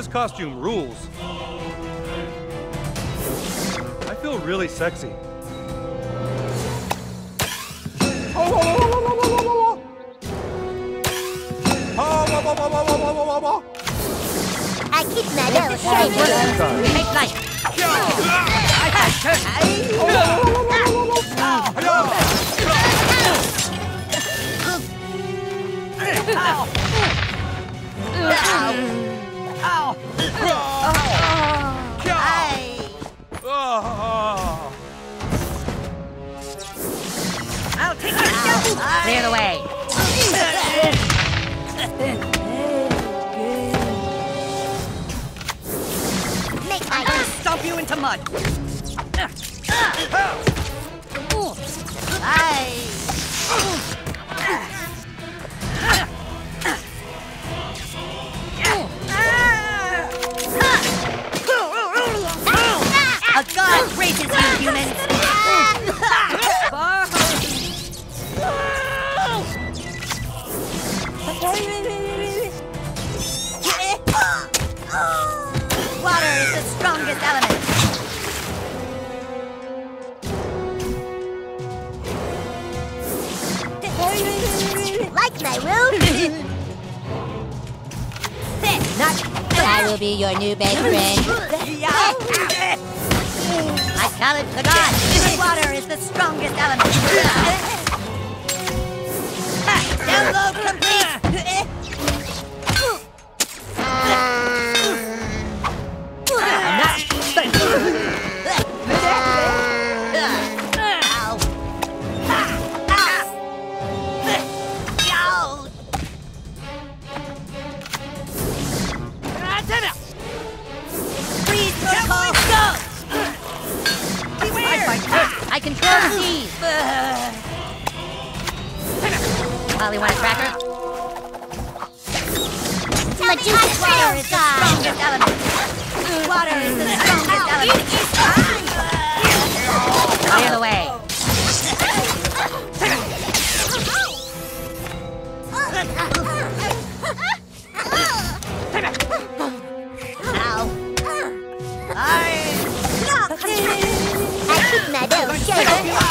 this costume rules. I feel really sexy. I Clear the way. Make gonna stomp you into mud. Like my room. I will be your new best friend. I challenge the gods. Water is the strongest element. Download complete. Holly, want a cracker? Medusa's water is the strongest element. Water is the strongest element. Clear the way. Ow. All right. Đều.